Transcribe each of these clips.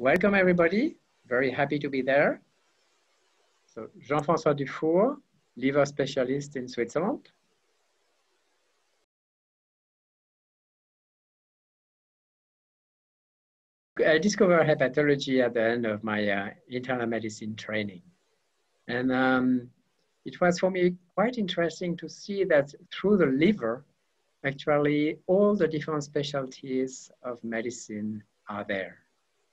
Welcome everybody. Very happy to be there. So Jean-François Dufour, liver specialist in Switzerland. I discovered hepatology at the end of my uh, internal medicine training. And um, it was for me quite interesting to see that through the liver, actually all the different specialties of medicine are there.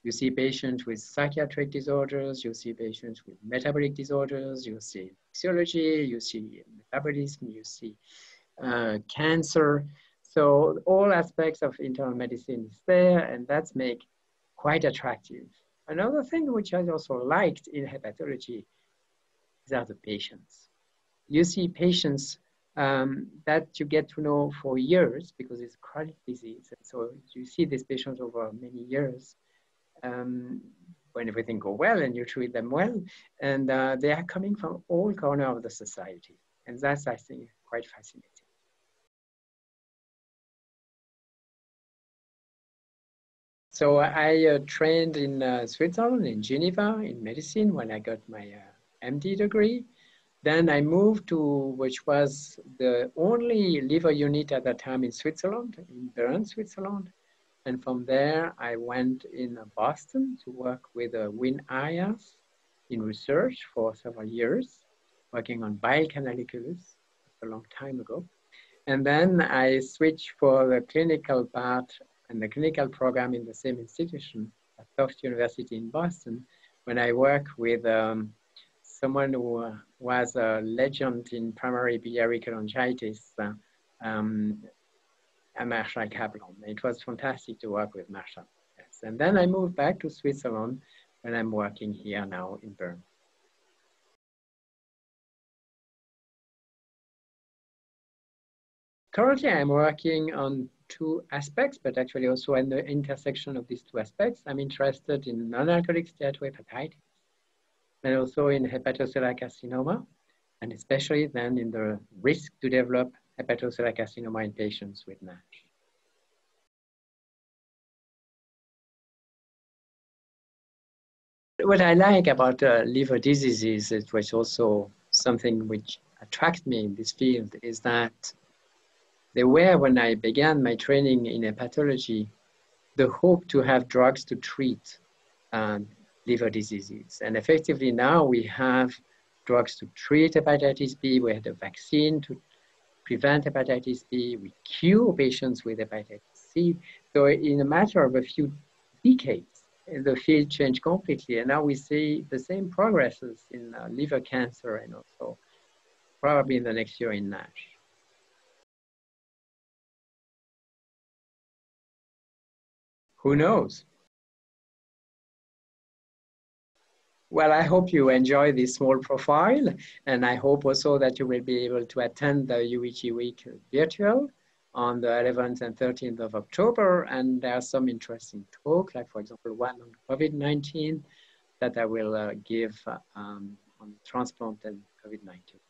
You see patients with psychiatric disorders, you see patients with metabolic disorders, you see physiology, you see metabolism, you see uh, cancer. So all aspects of internal medicine is there and that's make quite attractive. Another thing which I also liked in hepatology is are the patients. You see patients um, that you get to know for years because it's chronic disease. And so you see these patients over many years um, when everything go well and you treat them well. And uh, they are coming from all corners of the society. And that's, I think, quite fascinating. So I uh, trained in uh, Switzerland, in Geneva, in medicine when I got my uh, MD degree. Then I moved to, which was the only liver unit at that time in Switzerland, in Bern, Switzerland. And from there, I went in Boston to work with uh, Irwin Arias in research for several years, working on bile a long time ago. And then I switched for the clinical part and the clinical program in the same institution at Tufts University in Boston when I work with um, someone who uh, was a legend in primary biliary cholangitis, uh, um, Marshall Kaplan. It was fantastic to work with Marshall. Yes. And then I moved back to Switzerland and I'm working here now in Bern. Currently, I'm working on two aspects, but actually also in the intersection of these two aspects. I'm interested in non-alcoholic steatohepatitis and also in hepatocellular carcinoma, and especially then in the risk to develop hepatocellular carcinoma in patients with NASH. What I like about uh, liver diseases, was also something which attracted me in this field, is that there were, when I began my training in hepatology, the hope to have drugs to treat um, liver diseases. And effectively now we have drugs to treat hepatitis B, we had a vaccine to prevent hepatitis B, we cure patients with hepatitis C. So in a matter of a few decades, the field changed completely. And now we see the same progresses in uh, liver cancer and also probably in the next year in NASH. Who knows? Well, I hope you enjoy this small profile, and I hope also that you will be able to attend the UEG Week virtual on the 11th and 13th of October, and there are some interesting talks, like for example, one on COVID-19 that I will uh, give uh, um, on transplant and COVID-19.